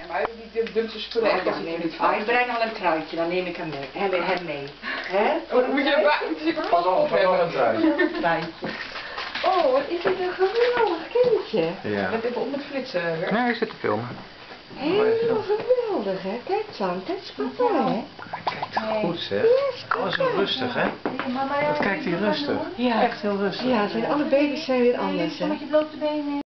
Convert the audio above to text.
En maar die dumpt spullen Oh, dan neem niet ik, ik breng al een truitje, dan neem ik hem mee. Hem, hem mee. Hè? Oh, moet je maar Pas op, pas op het. Een truitje. Oh, wat is dit een geweldig kindje. Ja. Let even op met flitsen. hè. Nee, hij zit te filmen. Heel geweldig, hè? Kijk dan, kijk is papa, hè? Kijk, goed zeg. Oh, zo rustig, hè? Wat kijkt hij rustig. Ja. Echt heel rustig. Ja, zijn alle baby's zijn weer anders, hè? Met je blote benen.